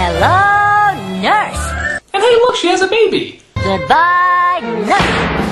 Hello, nurse. And hey, look, she has a baby. Goodbye, nurse.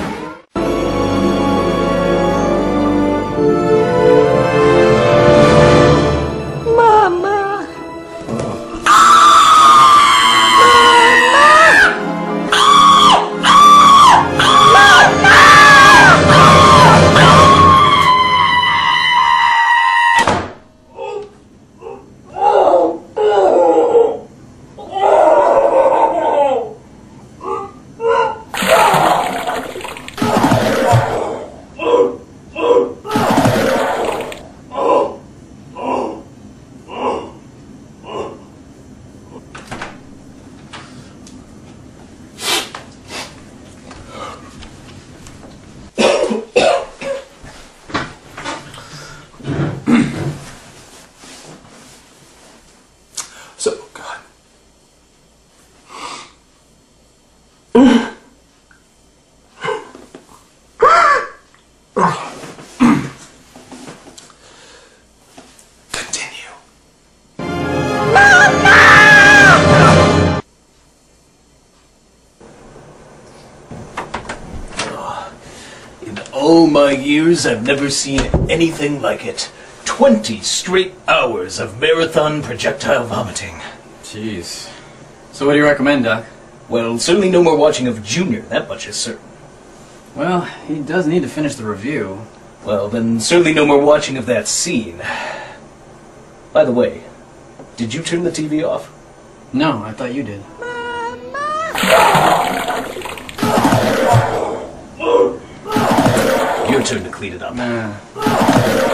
All my years, I've never seen anything like it. Twenty straight hours of marathon projectile vomiting. Jeez. So what do you recommend, Doc? Well, certainly no more watching of Junior, that much is certain. Well, he does need to finish the review. Well, then certainly no more watching of that scene. By the way, did you turn the TV off? No, I thought you did. Turn to clean it up. Yeah. Oh.